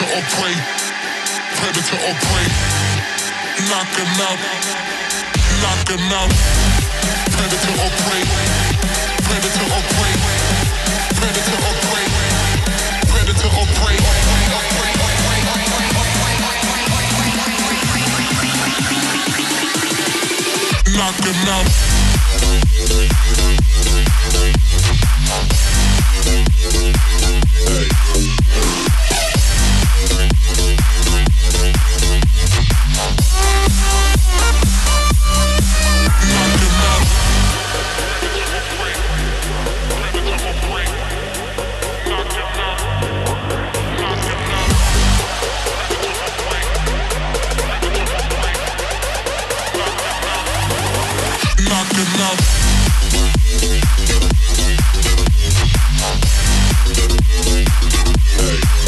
predator or prey, predator or prey. Knocking out, knocking out. Predator or prey, predator or prey, predator or prey, predator or prey. Knocking out. not good enough. Hey.